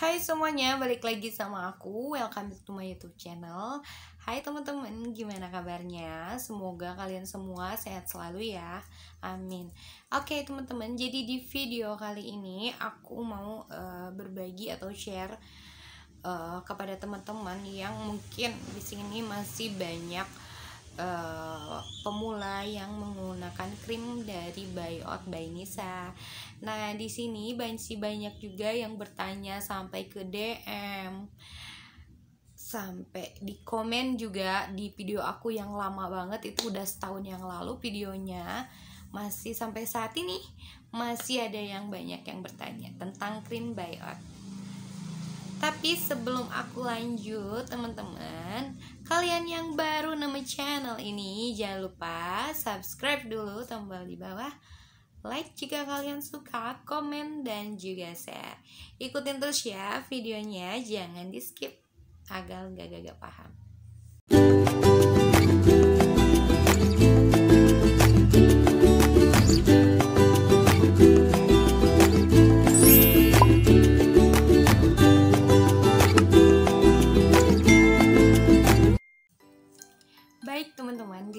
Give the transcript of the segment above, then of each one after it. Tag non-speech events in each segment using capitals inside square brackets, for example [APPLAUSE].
Hai semuanya, balik lagi sama aku. Welcome back to my YouTube channel. Hai teman-teman, gimana kabarnya? Semoga kalian semua sehat selalu ya. Amin. Oke, teman-teman, jadi di video kali ini aku mau uh, berbagi atau share uh, kepada teman-teman yang mungkin di sini masih banyak uh, pemula yang menggunakan krim dari Biot by Nisa. Nah, di sini masih banyak juga yang bertanya sampai ke DM sampai di komen juga di video aku yang lama banget itu udah setahun yang lalu videonya. Masih sampai saat ini masih ada yang banyak yang bertanya tentang krim Biot tapi sebelum aku lanjut teman-teman Kalian yang baru nama channel ini Jangan lupa subscribe dulu tombol di bawah. Like jika kalian suka, komen, dan juga share. Ikutin terus ya videonya, jangan di skip Agar gak-gak paham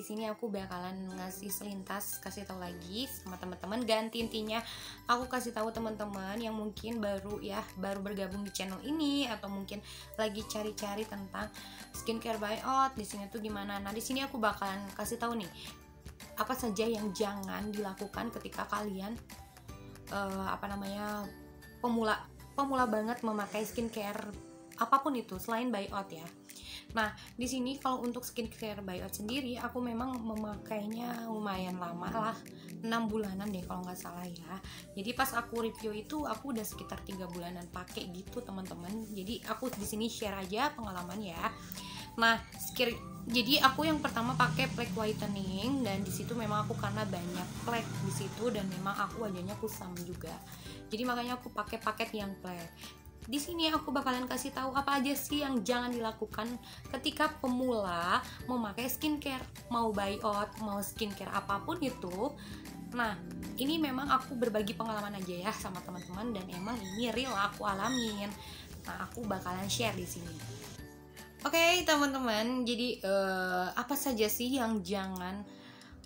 di sini aku bakalan ngasih selintas kasih tahu lagi sama teman-teman ganti intinya aku kasih tahu teman-teman yang mungkin baru ya baru bergabung di channel ini atau mungkin lagi cari-cari tentang skincare buyout di sini tuh gimana. Nah di sini aku bakalan kasih tahu nih apa saja yang jangan dilakukan ketika kalian uh, apa namanya pemula pemula banget memakai skincare apa pun itu selain buyout ya Nah, di sini kalau untuk skincare Biot sendiri, aku memang memakainya lumayan lama lah, 6 bulanan deh kalau nggak salah ya. Jadi pas aku review itu, aku udah sekitar tiga bulanan pakai gitu teman-teman. Jadi aku di sini share aja pengalaman ya. Nah, skir jadi aku yang pertama pakai plaque whitening dan di situ memang aku karena banyak plaque di situ dan memang aku wajahnya kusam juga. Jadi makanya aku pakai paket yang plaque di sini aku bakalan kasih tahu apa aja sih yang jangan dilakukan ketika pemula memakai skincare. Mau out mau skincare apa pun itu. Nah ini memang aku berbagi pengalaman aja ya sama teman-teman dan emang ini real aku alamin. Nah aku bakalan share di sini. Oke okay, teman-teman. Jadi uh, apa saja sih yang jangan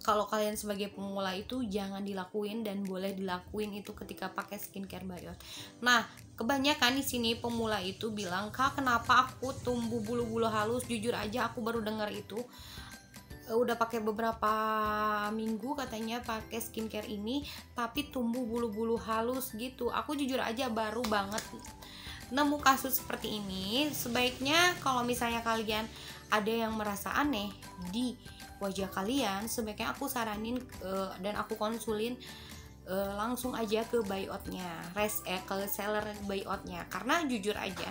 kalau kalian sebagai pemula itu jangan dilakuin dan boleh dilakuin itu ketika pakai skincare biot. Nah, kebanyakan di sini pemula itu bilang, "Kak, kenapa aku tumbuh bulu-bulu halus?" Jujur aja aku baru dengar itu eh, udah pakai beberapa minggu katanya pakai skincare ini tapi tumbuh bulu-bulu halus gitu. Aku jujur aja baru banget nemu kasus seperti ini. Sebaiknya kalau misalnya kalian ada yang merasa aneh di wajah kalian sebaiknya aku saranin uh, dan aku konsulin uh, langsung aja ke buyoutnya. Res eh ke seller buyoutnya. Karena jujur aja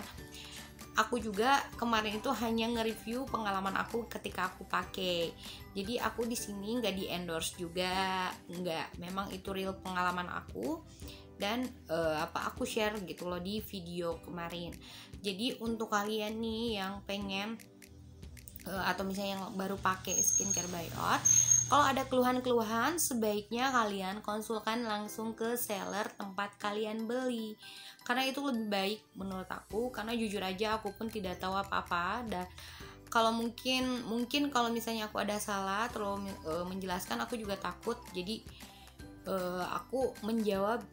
aku juga kemarin itu hanya nge-review pengalaman aku ketika aku pakai jadi aku di sini nggak di endorse juga nggak. Memang itu real pengalaman aku dan uh, apa aku share gitu loh di video kemarin. Jadi untuk kalian nih yang pengen atau misalnya yang baru pakai skincare Biot kalau ada keluhan-keluhan sebaiknya kalian konsulkan langsung ke seller tempat kalian beli. Karena itu lebih baik menurut aku karena jujur aja aku pun tidak tahu apa-apa. Dan kalau mungkin mungkin kalau misalnya aku ada salah terus uh, menjelaskan aku juga takut. Jadi uh, aku menjawab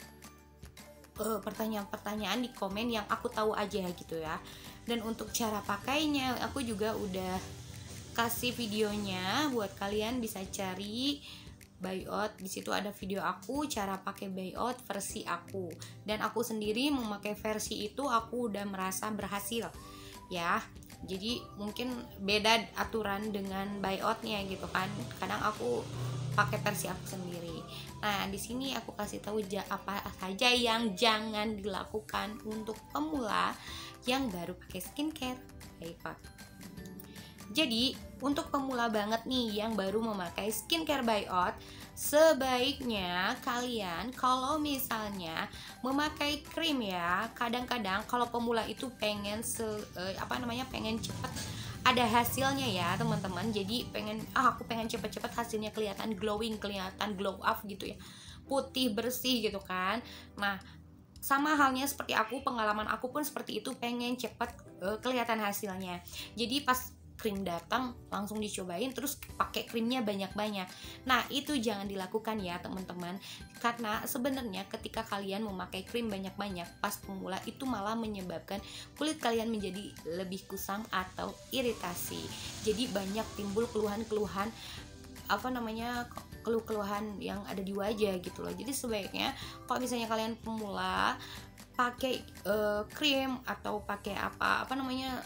pertanyaan-pertanyaan di komen yang aku tahu aja gitu ya. Dan untuk cara pakainya aku juga udah kasih videonya buat kalian bisa cari buyout. Di situ ada video aku cara pakai buyout versi aku. Dan aku sendiri memakai versi itu aku udah merasa berhasil. Ya jadi mungkin beda aturan dengan buyoutnya gitu kan. Kadang aku pakai versi aku sendiri. Nah di sini aku kasih tahu apa saja yang jangan dilakukan untuk pemula yang baru pakai skincare. Buyout jadi, untuk pemula banget nih yang baru memakai skincare buyout, sebaiknya kalian kalau misalnya memakai krim ya, kadang-kadang kalau pemula itu pengen se eh, apa namanya pengen cepat ada hasilnya ya teman-teman. Jadi pengen ah aku pengen cepet-cepet hasilnya kelihatan glowing kelihatan glow up gitu ya. Putih bersih gitu kan. Nah sama halnya seperti aku pengalaman aku pun seperti itu pengen cepat uh, kelihatan hasilnya. Jadi pas krim datang langsung dicobain terus pakai krimnya banyak-banyak. Nah itu jangan dilakukan ya teman-teman. Karena sebenarnya ketika kalian memakai krim banyak-banyak pas pemula itu malah menyebabkan kulit kalian menjadi lebih kusam atau iritasi. Jadi banyak timbul keluhan-keluhan apa namanya keluh-keluhan yang ada di wajah gitu loh. Jadi sebaiknya kalau misalnya kalian pemula pakai uh, krim atau pakai apa apa namanya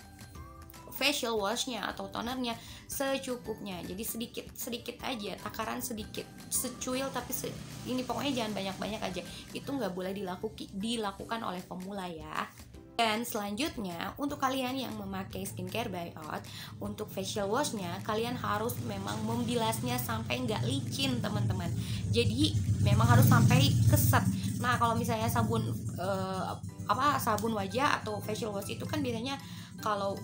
facial washnya atau tonernya secukupnya. Jadi sedikit sedikit aja takaran sedikit. Secuil tapi se ini pokoknya jangan banyak-banyak aja. Itu nggak boleh dilakukan dilakukan oleh pemula ya. Dan selanjutnya untuk kalian yang memakai skincare by out untuk facial washnya kalian harus memang membilasnya sampai nggak licin teman-teman. Jadi memang harus sampai keset. Nah kalau misalnya sabun uh, apa sabun wajah atau facial wash itu kan biasanya kalau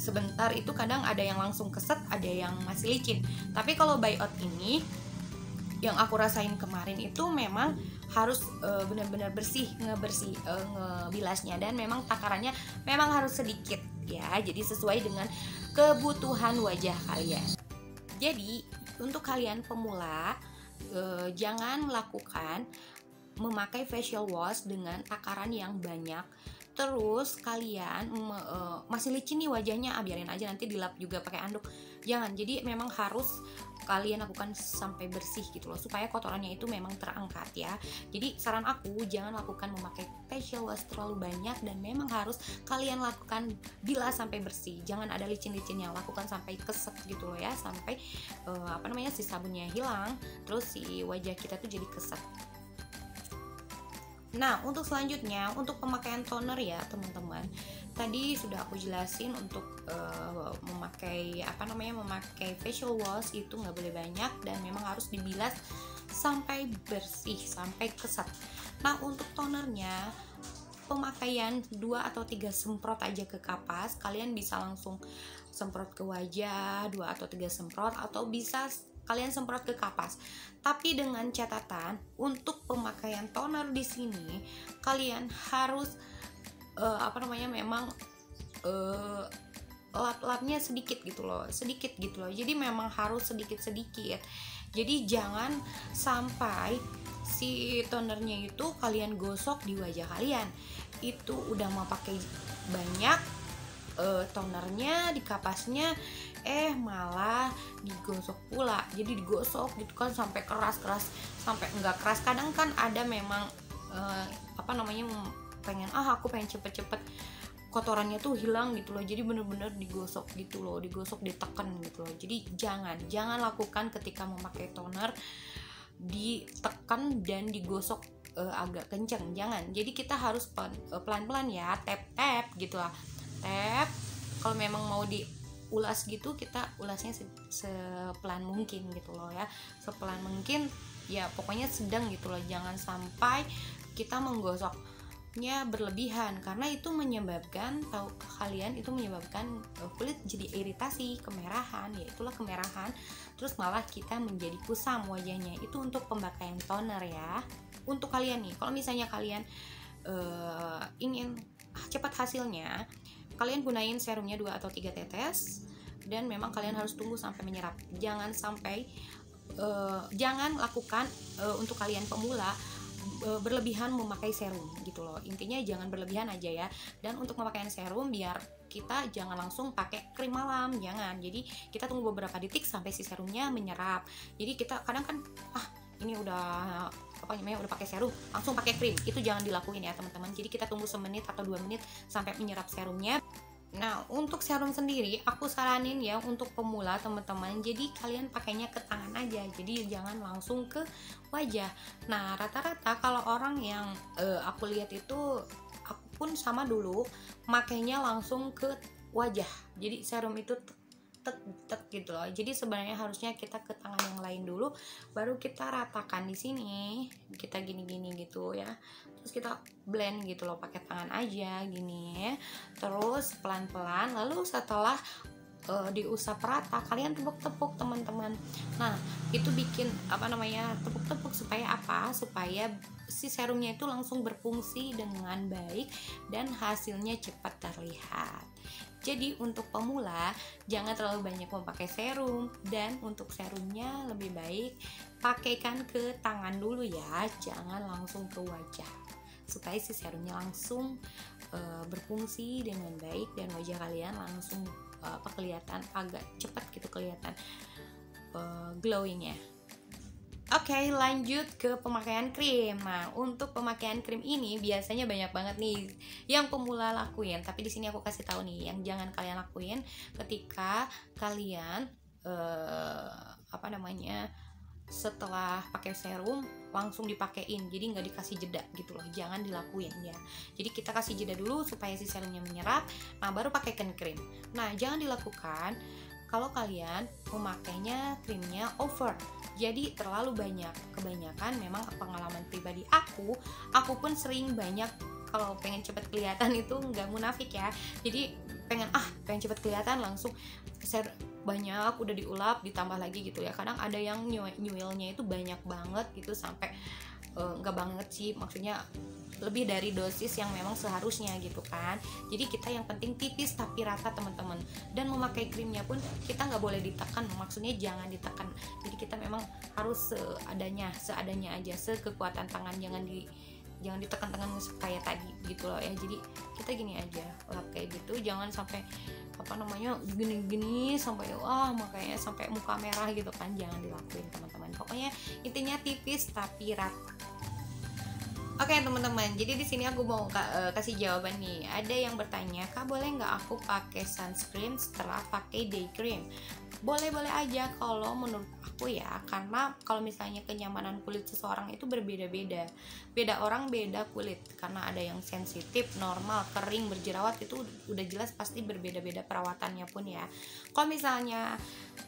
sebentar itu kadang ada yang langsung keset ada yang masih licin. Tapi kalau buyout ini yang aku rasain kemarin itu memang harus uh, benar-benar bersih ngebersih uh, ngebilasnya. Dan memang takarannya memang harus sedikit ya. Jadi sesuai dengan kebutuhan wajah kalian. Jadi untuk kalian pemula uh, jangan melakukan memakai facial wash dengan takaran yang banyak terus kalian uh, masih licin nih wajahnya. Ah, biarin aja nanti dilap juga pakai anduk. Jangan jadi memang harus kalian lakukan sampai bersih gitu loh supaya kotorannya itu memang terangkat ya. Jadi saran aku jangan lakukan memakai facial wash terlalu banyak dan memang harus kalian lakukan bila sampai bersih. Jangan ada licin-licinnya lakukan sampai keset gitu loh ya sampai uh, apa namanya si sabunnya hilang terus si wajah kita tuh jadi keset Nah, untuk selanjutnya, untuk pemakaian toner ya, teman-teman. Tadi sudah aku jelasin untuk uh, memakai apa namanya, memakai facial wash itu nggak boleh banyak dan memang harus dibilas sampai bersih, sampai kesat. Nah, untuk tonernya pemakaian 2 atau 3 semprot aja ke kapas, kalian bisa langsung semprot ke wajah, 2 atau 3 semprot atau bisa kalian semprot ke kapas. Tapi dengan catatan untuk pemakaian toner di sini kalian harus uh, apa namanya memang uh, lap-lapnya sedikit gitu loh, sedikit gitu loh. Jadi memang harus sedikit-sedikit. Jadi jangan sampai si tonernya itu kalian gosok di wajah kalian. Itu udah mau pakai banyak uh, tonernya di kapasnya eh malah digosok pula. Jadi digosok gitu kan sampai keras keras sampai enggak keras. Kadang kan ada memang uh, apa namanya pengen ah aku pengen cepet-cepet. Kotorannya tuh hilang gitu loh. Jadi bener-bener digosok gitu loh digosok ditekan gitu loh. Jadi jangan jangan lakukan ketika memakai toner ditekan dan digosok uh, agak kenceng. Jangan. Jadi kita harus eh, pelan-pelan ya tap tap gitu lah. Tap. Kalau memang mau di ulas gitu kita ulasnya se sepelan mungkin gitu loh ya. Sepelan mungkin ya pokoknya sedang gitu loh. Jangan sampai kita menggosoknya berlebihan. Karena itu menyebabkan tahu kalian itu menyebabkan kulit jadi iritasi kemerahan ya itulah kemerahan. Terus malah kita menjadi kusam wajahnya. Itu untuk pemakaian toner ya. Untuk kalian nih kalau misalnya kalian uh, ingin cepat hasilnya kalian gunain serumnya 2 atau 3 tetes dan memang kalian harus tunggu sampai menyerap. Jangan sampai uh, jangan lakukan uh, untuk kalian pemula uh, berlebihan memakai serum gitu loh. Intinya jangan berlebihan aja ya. Dan untuk memakaian serum biar kita jangan langsung pakai krim malam jangan. Jadi kita tunggu beberapa detik sampai si serumnya menyerap. Jadi kita kadang kan ah ini udah apa namanya udah pakai serum langsung pakai krim itu jangan dilakuin ya teman-teman jadi kita tunggu semenit atau dua menit sampai menyerap serumnya Nah, untuk serum sendiri aku saranin ya untuk pemula teman-teman. Jadi kalian pakainya ke tangan aja. Jadi jangan langsung ke wajah. Nah, rata-rata kalau orang yang uh, aku lihat itu aku pun sama dulu makainya langsung ke wajah. Jadi serum itu tek tek gitu loh. Jadi sebenarnya harusnya kita ke tangan yang lain dulu baru kita ratakan di sini. Kita gini gini gitu ya. Terus kita blend gitu loh pakai tangan aja gini ya. Terus pelan pelan lalu setelah uh, diusap rata kalian tepuk-tepuk teman-teman. Nah itu bikin apa namanya tepuk-tepuk supaya apa? Supaya si serumnya itu langsung berfungsi dengan baik dan hasilnya cepat terlihat. Jadi untuk pemula jangan terlalu banyak memakai serum. Dan untuk serumnya lebih baik pakaikan ke tangan dulu ya, jangan langsung ke wajah. Supaya si serumnya langsung uh, berfungsi dengan baik dan wajah kalian langsung uh, kelihatan agak cepat gitu kelihatan uh, glowingnya. Oke, okay, lanjut ke pemakaian krim. Nah, untuk pemakaian krim ini biasanya banyak banget nih yang pemula lakuin. Tapi di sini aku kasih tahu nih yang jangan kalian lakuin ketika kalian uh, apa namanya setelah pakai serum langsung dipakein jadi nggak dikasih jeda gitu loh jangan dilakuin ya jadi kita kasih jeda dulu supaya si serumnya menyerap nah baru pakaikan krim nah jangan dilakukan kalau kalian memakainya krimnya over jadi terlalu banyak. Kebanyakan memang pengalaman pribadi aku aku pun sering banyak kalau pengen cepet kelihatan [LAUGHS] itu nggak munafik ya. Jadi pengen ah pengen cepet kelihatan langsung ser banyak udah diulap ditambah lagi gitu ya. Kadang ada yang nyuilnya itu banyak banget gitu sampai nggak uh, banget sih. Maksudnya lebih dari dosis yang memang seharusnya gitu kan. Jadi kita yang penting tipis tapi rata teman-teman. Dan memakai krimnya pun kita nggak boleh ditekan maksudnya jangan ditekan. Jadi kita memang harus seadanya seadanya aja sekekuatan tangan jangan di jangan ditekan tangan kayak tadi gitu loh ya. Jadi kita gini aja lap kayak gitu. Jangan sampai apa namanya gini-gini sampai wah makanya sampai muka merah gitu kan. Jangan dilakuin teman-teman. Pokoknya intinya tipis tapi rata Oke okay, teman-teman, jadi di sini aku mau uh, kasih jawaban nih. Ada yang bertanya, kak boleh nggak aku pakai sunscreen setelah pakai day cream? Boleh-boleh aja kalau menurut aku ya, karena kalau misalnya kenyamanan kulit seseorang itu berbeda-beda. Beda orang beda kulit, karena ada yang sensitif, normal, kering, berjerawat itu udah jelas pasti berbeda-beda perawatannya pun ya. Kalau misalnya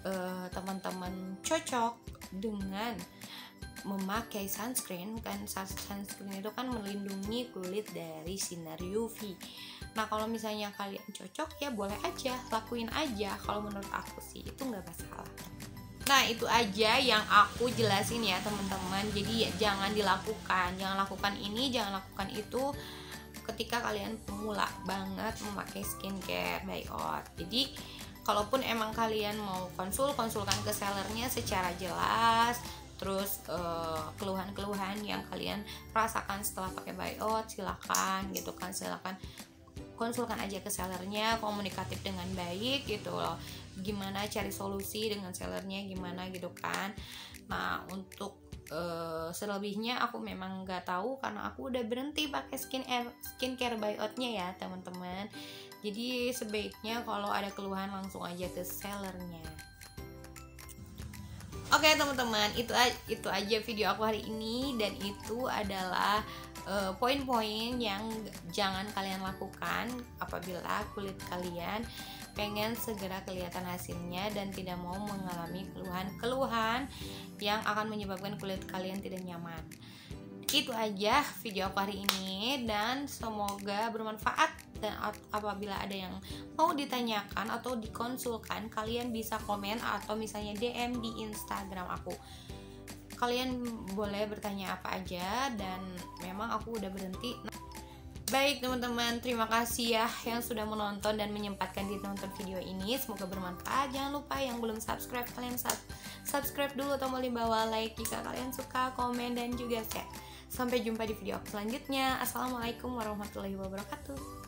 uh, teman-teman cocok dengan memakai sunscreen kan sunscreen itu kan melindungi kulit dari sinar UV nah kalau misalnya kalian cocok ya boleh aja lakuin aja. Kalau menurut aku sih itu nggak masalah. Nah itu aja yang aku jelasin ya teman-teman. Jadi ya jangan dilakukan. Jangan lakukan ini jangan lakukan itu ketika kalian pemula banget memakai skincare by Out jadi kalaupun emang kalian mau konsul konsulkan ke sellernya secara jelas terus eh, keluhan-keluhan yang kalian rasakan setelah pakai biot silahkan gitu kan silahkan konsulkan aja ke sellernya komunikatif dengan baik gitu loh. Gimana cari solusi dengan sellernya gimana gitu kan. Nah untuk uh, selebihnya aku memang nggak tahu karena aku udah berhenti pakai skincare skincare biotnya ya teman-teman. Jadi sebaiknya kalau ada keluhan langsung aja ke sellernya Oke okay, teman-teman, itu itu aja video aku hari ini. Dan itu adalah uh, poin-poin yang jangan kalian lakukan apabila kulit kalian pengen segera kelihatan hasilnya dan tidak mau mengalami keluhan-keluhan yang akan menyebabkan kulit kalian tidak nyaman itu aja video aku hari ini dan semoga bermanfaat dan apabila ada yang mau ditanyakan atau dikonsulkan kalian bisa komen atau misalnya DM di Instagram aku kalian boleh bertanya apa aja dan memang aku udah berhenti Baik teman-teman, terima kasih ya yang sudah menonton dan menyempatkan diri nonton video ini. Semoga bermanfaat. Jangan lupa yang belum subscribe, kalian sub subscribe dulu tombol di bawah, like jika kalian suka, komen dan juga share. Sampai jumpa di video selanjutnya. Assalamualaikum warahmatullahi wabarakatuh.